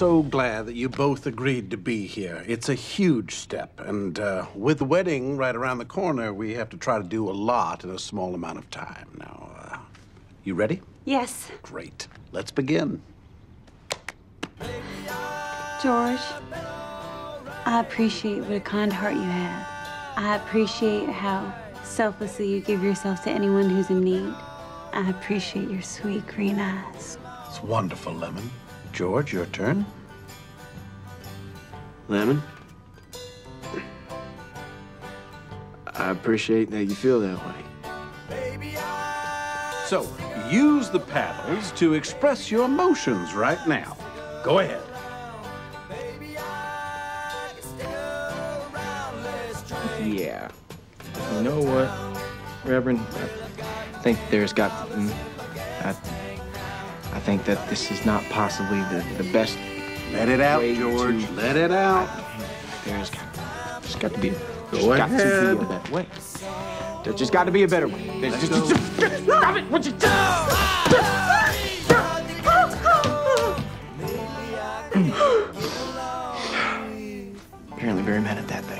so glad that you both agreed to be here. It's a huge step, and uh, with the wedding right around the corner, we have to try to do a lot in a small amount of time. Now, uh, you ready? Yes. Great. Let's begin. George, I appreciate what a kind heart you have. I appreciate how selflessly you give yourself to anyone who's in need. I appreciate your sweet green eyes. It's wonderful, Lemon. George, your turn. Lemon? I appreciate that you feel that way. So, use the paddles to express your emotions right now. Go ahead. Yeah. You know what, Reverend? I think there's got. mm, I, I think that this is not possibly the, the best. Let it out, George. To... Let it out. There's got, there's got to be. Go there's ahead. got to be a better way. There's just got to be a better way. There's just, just, just, stop it! What you do? Apparently, very mad at that thing.